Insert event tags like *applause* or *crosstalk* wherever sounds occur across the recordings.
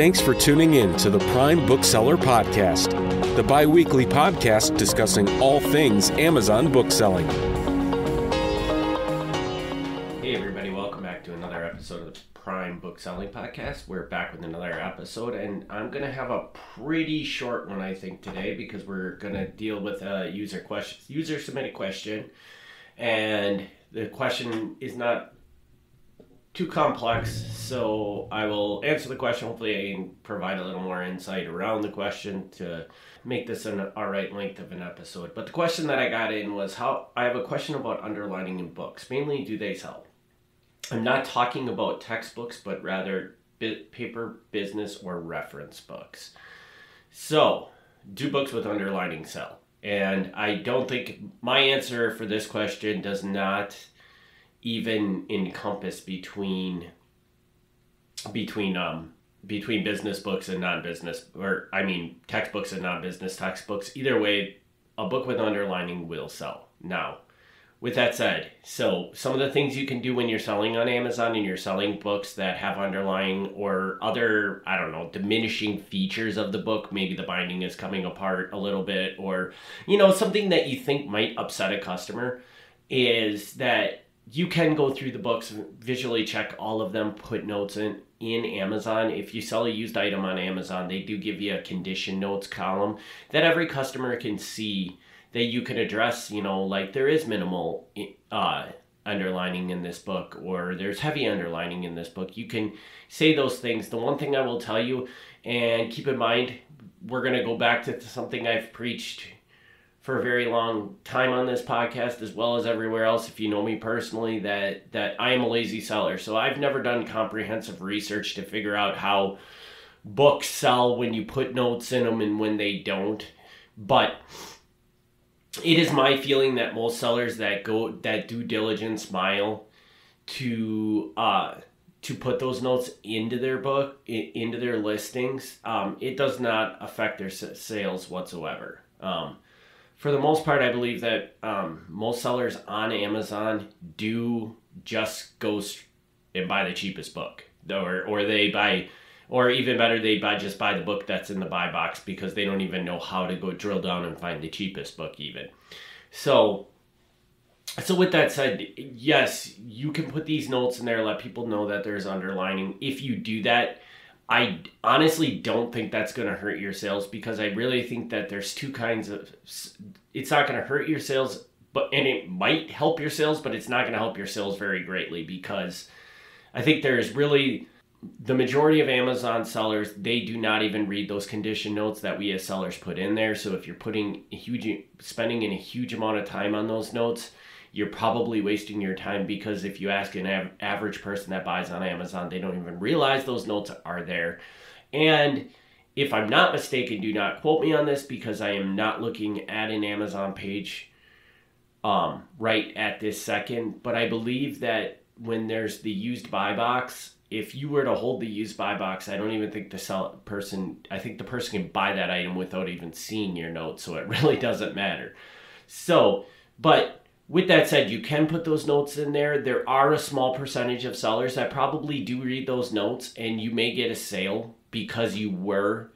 Thanks for tuning in to the Prime Bookseller Podcast, the bi weekly podcast discussing all things Amazon bookselling. Hey, everybody, welcome back to another episode of the Prime Bookselling Podcast. We're back with another episode, and I'm going to have a pretty short one, I think, today because we're going to deal with a user question, user submitted question. And the question is not too complex, so I will answer the question. Hopefully, I can provide a little more insight around the question to make this an alright length of an episode. But the question that I got in was how I have a question about underlining in books. Mainly, do they sell? I'm not talking about textbooks, but rather paper, business, or reference books. So, do books with underlining sell? And I don't think my answer for this question does not even encompass between between um between business books and non-business or I mean textbooks and non-business textbooks. Either way, a book with underlining will sell. Now, with that said, so some of the things you can do when you're selling on Amazon and you're selling books that have underlying or other, I don't know, diminishing features of the book, maybe the binding is coming apart a little bit, or, you know, something that you think might upset a customer, is that you can go through the books, visually check all of them, put notes in in Amazon. If you sell a used item on Amazon, they do give you a condition notes column that every customer can see that you can address, you know, like there is minimal uh, underlining in this book or there's heavy underlining in this book. You can say those things. The one thing I will tell you, and keep in mind, we're going to go back to something I've preached for a very long time on this podcast as well as everywhere else if you know me personally that that I am a lazy seller. So I've never done comprehensive research to figure out how books sell when you put notes in them and when they don't. But it is my feeling that most sellers that go that due diligence mile to uh to put those notes into their book into their listings um, it does not affect their sales whatsoever um, for the most part i believe that um, most sellers on amazon do just go and buy the cheapest book or, or they buy or even better, they buy just buy the book that's in the buy box because they don't even know how to go drill down and find the cheapest book even. So so with that said, yes, you can put these notes in there, let people know that there's underlining. If you do that, I honestly don't think that's going to hurt your sales because I really think that there's two kinds of it's not going to hurt your sales but and it might help your sales but it's not going to help your sales very greatly because I think there's really the majority of Amazon sellers they do not even read those condition notes that we as sellers put in there. So if you're putting a huge spending in a huge amount of time on those notes, you're probably wasting your time because if you ask an av- average person that buys on Amazon, they don't even realize those notes are there. And if I'm not mistaken, do not quote me on this because I am not looking at an Amazon page um, right at this second. But I believe that when there's the used buy box if you were to hold the used buy box, I don't even think the sell person. I think the person can buy that item without even seeing your note. so it *laughs* really doesn't matter. So, but with that said, you can put those notes in there. There are a small percentage of sellers that probably do read those notes, and you may get a sale because you were,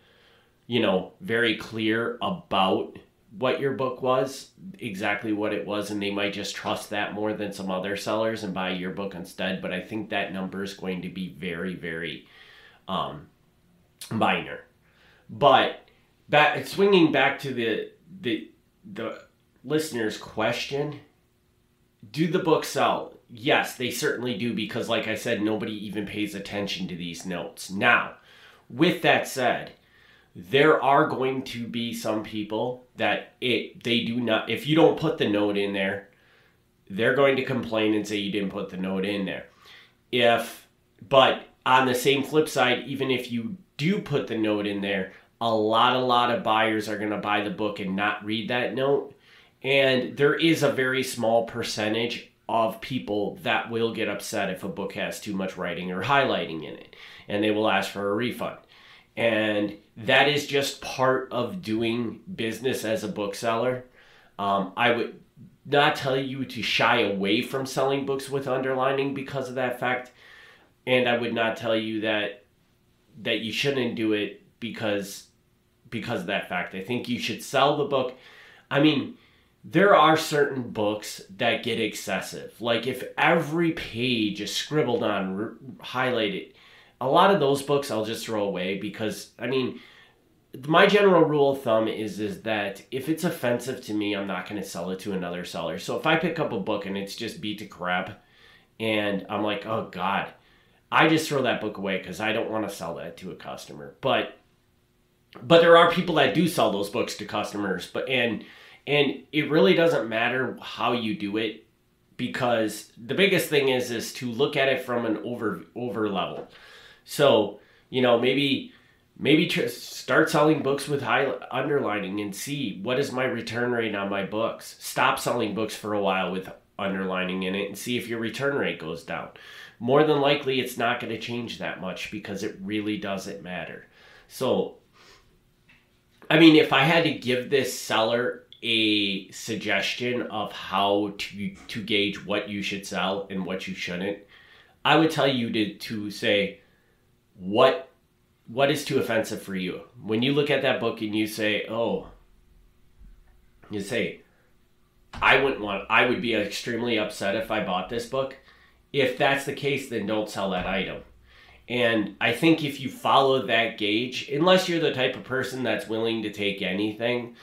you know, very clear about what your book was, exactly what it was, and they might just trust that more than some other sellers and buy your book instead. But I think that number is going to be very, very um, minor. But back swinging back to the the the listener's question, do the books sell? Yes, they certainly do because, like I said, nobody even pays attention to these notes. Now, with that said there are going to be some people that it they do not if you don't put the note in there they're going to complain and say you didn't put the note in there if but on the same flip side even if you do put the note in there a lot a lot of buyers are going to buy the book and not read that note and there is a very small percentage of people that will get upset if a book has too much writing or highlighting in it and they will ask for a refund and that is just part of doing business as a bookseller. Um, I would not tell you to shy away from selling books with underlining because of that fact, and I would not tell you that that you shouldn't do it because because of that fact. I think you should sell the book. I mean, there are certain books that get excessive. Like if every page is scribbled on, highlighted, a lot of those books I'll just throw away because I mean, my general rule of thumb is is that if it's offensive to me, I'm not going to sell it to another seller. So if I pick up a book and it's just beat to crap, and I'm like, oh god, I just throw that book away because I don't want to sell that to a customer. But but there are people that do sell those books to customers. But and and it really doesn't matter how you do it because the biggest thing is is to look at it from an over over level. So you know maybe maybe tr- start selling books with high underlining and see what is my return rate on my books. Stop selling books for a while with underlining in it and see if your return rate goes down. More than likely, it's not going to change that much because it really doesn't matter. So, I mean, if I had to give this seller a suggestion of how to to gauge what you should sell and what you shouldn't, I would tell you to to say what what is too offensive for you. When you look at that book and you say, "Oh," you say, "I wouldn't want. I would be extremely upset if I bought this book." If that's the case, then don't sell that item. And I think if you follow that gauge, unless you're the type of person that's willing to take anything,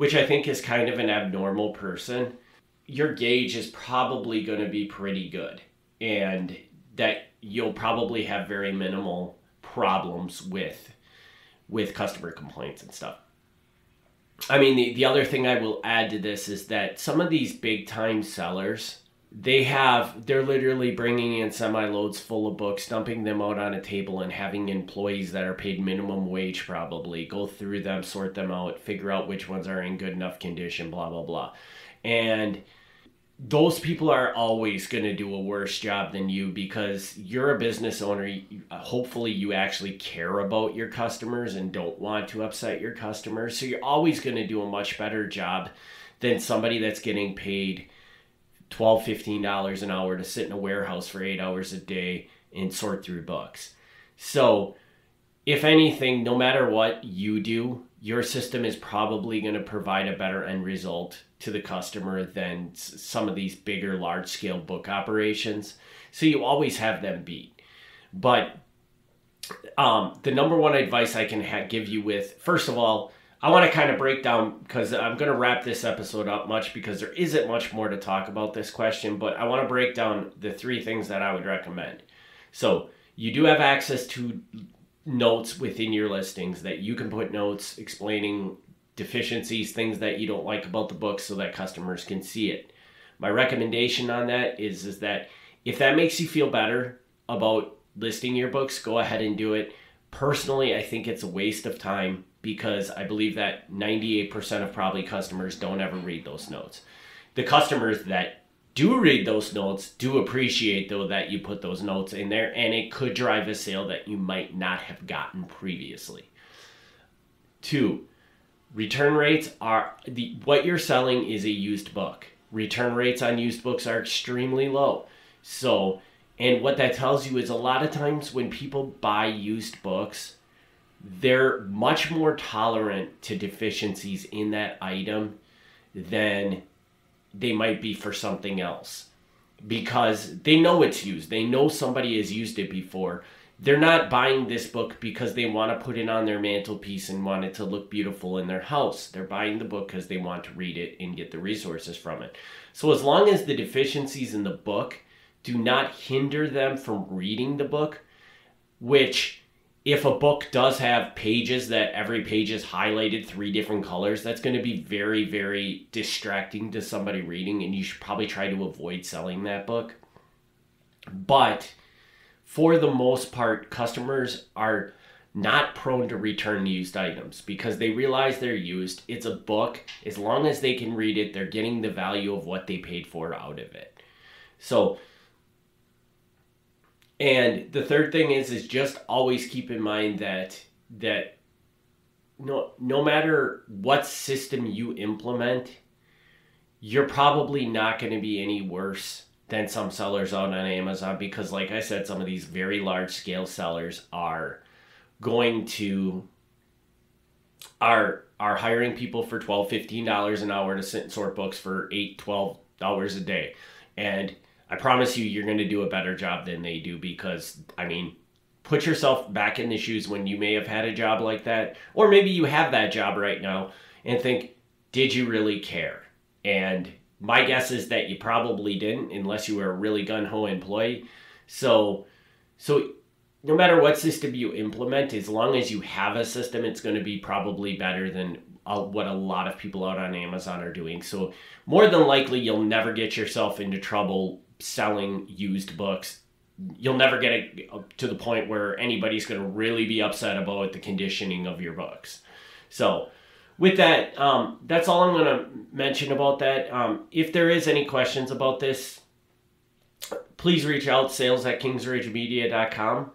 which I think is kind of an abnormal person, your gauge is probably going to be pretty good. And that you'll probably have very minimal problems with with customer complaints and stuff. I mean, the, the other thing I will add to this is that some of these big time sellers, they have, they're literally bringing in semi loads full of books, dumping them out on a table, and having employees that are paid minimum wage probably go through them, sort them out, figure out which ones are in good enough condition, blah, blah, blah. And those people are always going to do a worse job than you because you're a business owner. Hopefully, you actually care about your customers and don't want to upset your customers. So, you're always going to do a much better job than somebody that's getting paid $12, $15 an hour to sit in a warehouse for eight hours a day and sort through books. So, if anything, no matter what you do, your system is probably going to provide a better end result to the customer than some of these bigger, large scale book operations. So you always have them beat. But um, the number one advice I can ha- give you with, first of all, I want to kind of break down because I'm going to wrap this episode up much because there isn't much more to talk about this question, but I want to break down the three things that I would recommend. So you do have access to notes within your listings that you can put notes explaining deficiencies, things that you don't like about the book so that customers can see it. My recommendation on that is, is that if that makes you feel better about listing your books, go ahead and do it. Personally, I think it's a waste of time because I believe that 98% of probably customers don't ever read those notes. The customers that do read those notes do appreciate though that you put those notes in there and it could drive a sale that you might not have gotten previously. Two, return rates are the what you're selling is a used book. Return rates on used books are extremely low. So, and what that tells you is a lot of times when people buy used books, they're much more tolerant to deficiencies in that item than they might be for something else because they know it's used. They know somebody has used it before they're not buying this book because they want to put it on their mantelpiece and want it to look beautiful in their house. They're buying the book because they want to read it and get the resources from it. So, as long as the deficiencies in the book do not hinder them from reading the book, which if a book does have pages that every page is highlighted three different colors, that's going to be very, very distracting to somebody reading, and you should probably try to avoid selling that book. But for the most part, customers are not prone to return used items because they realize they're used. It's a book. As long as they can read it, they're getting the value of what they paid for out of it. So, and the third thing is is just always keep in mind that that no no matter what system you implement, you're probably not going to be any worse than some sellers out on Amazon because, like I said, some of these very large scale sellers are going to are are hiring people for 12 15 dollars an hour to sit and sort books for 8 12 dollars a day. And i promise you you're going to do a better job than they do because i mean put yourself back in the shoes when you may have had a job like that or maybe you have that job right now and think did you really care and my guess is that you probably didn't unless you were a really gun-ho employee so so no matter what system you implement, as long as you have a system, it's going to be probably better than uh, what a lot of people out on Amazon are doing. So, more than likely, you'll never get yourself into trouble selling used books. You'll never get it to the point where anybody's going to really be upset about the conditioning of your books. So, with that, um, that's all I'm going to mention about that. Um, if there is any questions about this, please reach out sales at kingsridgemedia.com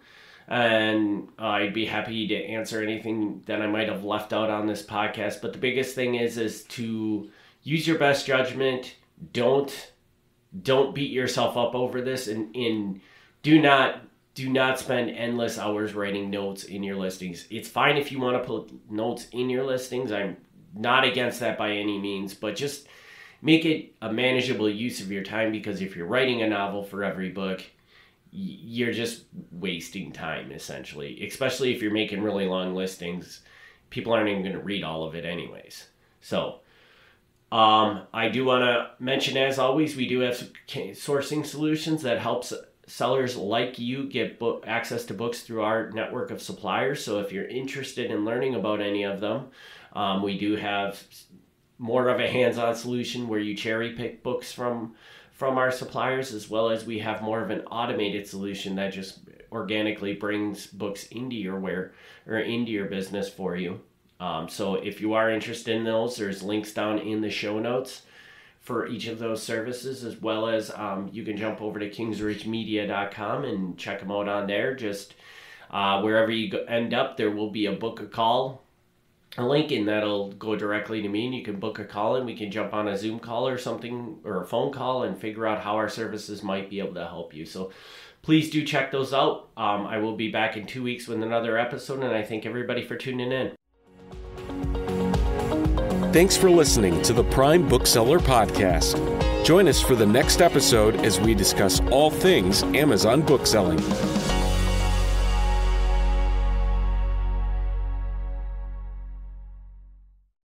and I'd be happy to answer anything that I might have left out on this podcast. But the biggest thing is is to use your best judgment. Don't don't beat yourself up over this, and in do not do not spend endless hours writing notes in your listings. It's fine if you want to put notes in your listings. I'm not against that by any means, but just make it a manageable use of your time because if you're writing a novel for every book, you're just wasting time essentially, especially if you're making really long listings. People aren't even going to read all of it anyways. So, um, I do want to mention, as always, we do have sourcing solutions that helps sellers like you get book, access to books through our network of suppliers. So if you're interested in learning about any of them, um, we do have more of a hands-on solution where you cherry pick books from from our suppliers, as well as we have more of an automated solution that just organically brings books into your where or into your business for you. Um, so if you are interested in those, there's links down in the show notes for each of those services, as well as um, you can jump over to kingsridgemedia.com and check them out on there. Just uh, wherever you go, end up, there will be a book a call a link and that'll go directly to me and you can book a call and we can jump on a zoom call or something or a phone call and figure out how our services might be able to help you. So please do check those out. Um, i will be back in two weeks with another episode and i thank everybody for tuning in thanks for listening to the prime bookseller podcast. Join us for the next episode as we discuss all things amazon bookselling